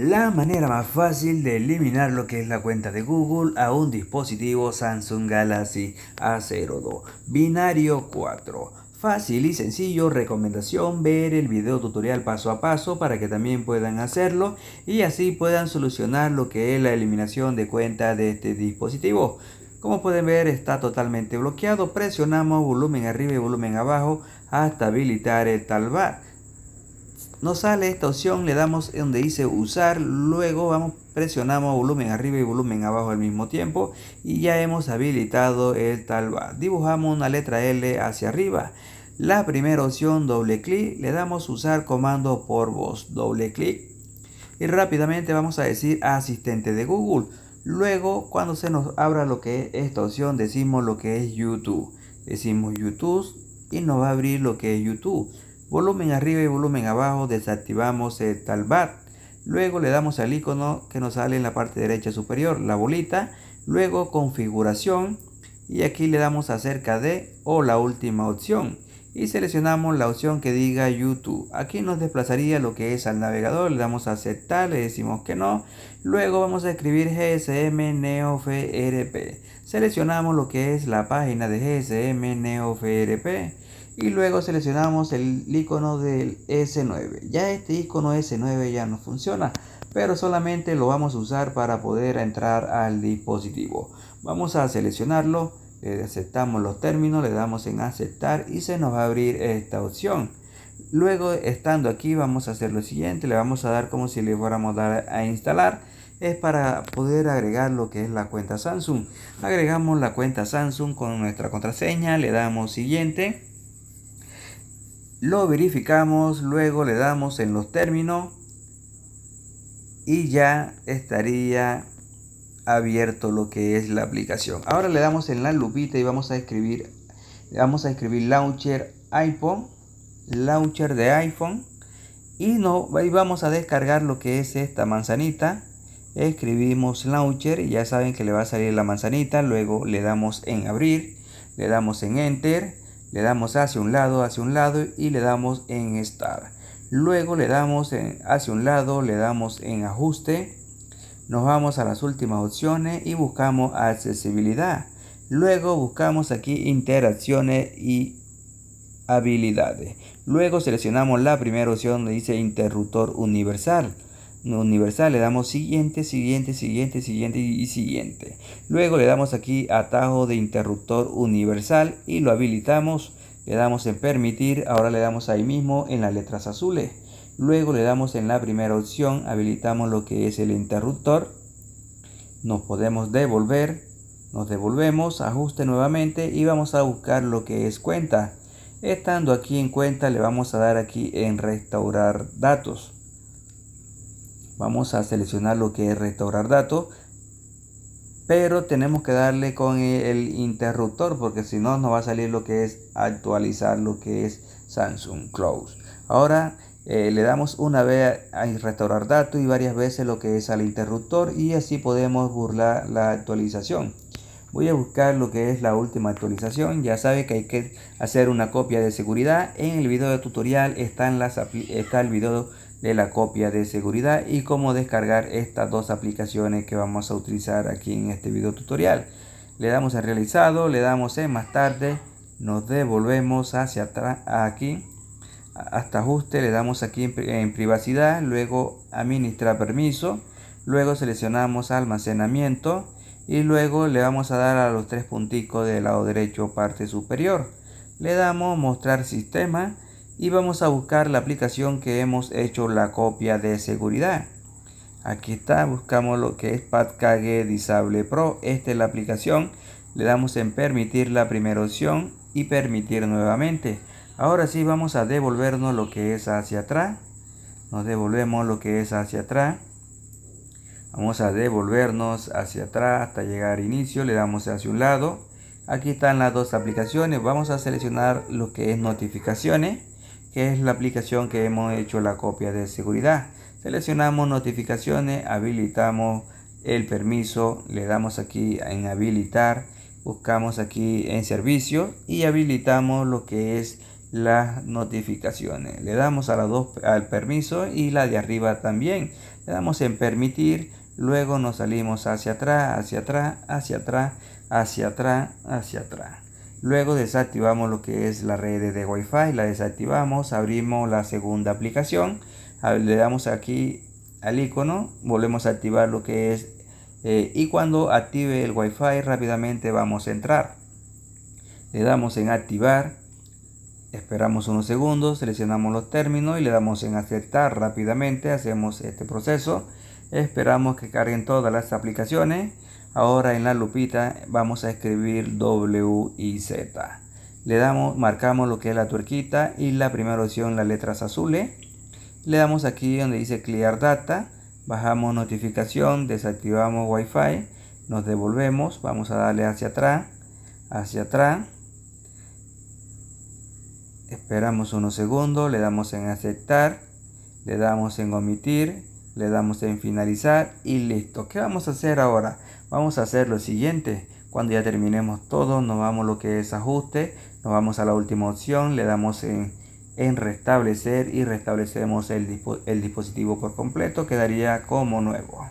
La manera más fácil de eliminar lo que es la cuenta de Google a un dispositivo Samsung Galaxy A02 binario 4. Fácil y sencillo, recomendación ver el video tutorial paso a paso para que también puedan hacerlo y así puedan solucionar lo que es la eliminación de cuenta de este dispositivo. Como pueden ver está totalmente bloqueado, presionamos volumen arriba y volumen abajo hasta habilitar el talbar nos sale esta opción, le damos donde dice usar, luego vamos presionamos volumen arriba y volumen abajo al mismo tiempo y ya hemos habilitado el talbar. Dibujamos una letra L hacia arriba. La primera opción, doble clic, le damos usar comando por voz, doble clic y rápidamente vamos a decir asistente de Google. Luego, cuando se nos abra lo que es esta opción, decimos lo que es YouTube. Decimos YouTube y nos va a abrir lo que es YouTube volumen arriba y volumen abajo, desactivamos el talbat. Luego le damos al icono que nos sale en la parte derecha superior, la bolita. Luego configuración y aquí le damos acerca de o la última opción. Y seleccionamos la opción que diga YouTube. Aquí nos desplazaría lo que es al navegador. Le damos a aceptar, le decimos que no. Luego vamos a escribir GSM NeoFRP. Seleccionamos lo que es la página de GSM NeoFRP y luego seleccionamos el icono del S9 ya este icono S9 ya no funciona pero solamente lo vamos a usar para poder entrar al dispositivo. Vamos a seleccionarlo le aceptamos los términos le damos en aceptar y se nos va a abrir esta opción. Luego estando aquí vamos a hacer lo siguiente le vamos a dar como si le fuéramos dar a instalar. Es para poder agregar lo que es la cuenta Samsung. Agregamos la cuenta Samsung con nuestra contraseña le damos siguiente lo verificamos, luego le damos en los términos y ya estaría abierto lo que es la aplicación. Ahora le damos en la lupita y vamos a escribir vamos a escribir launcher iPhone, launcher de iPhone y no y vamos a descargar lo que es esta manzanita. Escribimos launcher y ya saben que le va a salir la manzanita, luego le damos en abrir, le damos en enter le damos hacia un lado, hacia un lado y le damos en Start. Luego le damos en, hacia un lado, le damos en Ajuste. Nos vamos a las últimas opciones y buscamos Accesibilidad. Luego buscamos aquí Interacciones y Habilidades. Luego seleccionamos la primera opción donde dice Interruptor Universal universal le damos siguiente, siguiente, siguiente, siguiente y siguiente. Luego le damos aquí atajo de interruptor universal y lo habilitamos. Le damos en permitir, ahora le damos ahí mismo en las letras azules. Luego le damos en la primera opción, habilitamos lo que es el interruptor. Nos podemos devolver, nos devolvemos, ajuste nuevamente y vamos a buscar lo que es cuenta. Estando aquí en cuenta le vamos a dar aquí en restaurar datos vamos a seleccionar lo que es restaurar datos pero tenemos que darle con el interruptor porque si no nos va a salir lo que es actualizar lo que es Samsung Close. Ahora eh, le damos una vez a restaurar datos y varias veces lo que es al interruptor y así podemos burlar la actualización. Voy a buscar lo que es la última actualización. Ya sabe que hay que hacer una copia de seguridad. En el video de tutorial está, las, está el video de la copia de seguridad y cómo descargar estas dos aplicaciones que vamos a utilizar aquí en este video tutorial. Le damos en realizado, le damos en más tarde, nos devolvemos hacia atrás aquí hasta ajuste, le damos aquí en, en privacidad, luego administrar permiso, luego seleccionamos almacenamiento y luego le vamos a dar a los tres punticos del lado derecho parte superior. Le damos mostrar sistema y vamos a buscar la aplicación que hemos hecho la copia de seguridad. Aquí está, buscamos lo que es PadKage Disable Pro. Esta es la aplicación. Le damos en permitir la primera opción y permitir nuevamente. Ahora sí vamos a devolvernos lo que es hacia atrás. Nos devolvemos lo que es hacia atrás. Vamos a devolvernos hacia atrás hasta llegar a inicio. Le damos hacia un lado. Aquí están las dos aplicaciones. Vamos a seleccionar lo que es notificaciones que es la aplicación que hemos hecho la copia de seguridad. Seleccionamos notificaciones, habilitamos el permiso, le damos aquí en habilitar, buscamos aquí en servicio y habilitamos lo que es las notificaciones. Le damos a las dos al permiso y la de arriba también. Le damos en permitir, luego nos salimos hacia atrás, hacia atrás, hacia atrás, hacia atrás, hacia atrás. Luego desactivamos lo que es la red de Wi-Fi, la desactivamos, abrimos la segunda aplicación, le damos aquí al icono, volvemos a activar lo que es eh, y cuando active el Wi-Fi rápidamente vamos a entrar. Le damos en activar, esperamos unos segundos, seleccionamos los términos y le damos en aceptar rápidamente, hacemos este proceso, esperamos que carguen todas las aplicaciones. Ahora en la lupita vamos a escribir W y Z. Le damos, marcamos lo que es la tuerquita y la primera opción las letras azules. Le damos aquí donde dice Clear Data bajamos notificación, desactivamos Wi-Fi, nos devolvemos, vamos a darle hacia atrás, hacia atrás, esperamos unos segundos, le damos en aceptar, le damos en omitir, le damos en finalizar y listo. ¿Qué vamos a hacer ahora? Vamos a hacer lo siguiente. Cuando ya terminemos todo, nos vamos lo que es ajuste, nos vamos a la última opción, le damos en en restablecer y restablecemos el, el dispositivo por completo, quedaría como nuevo.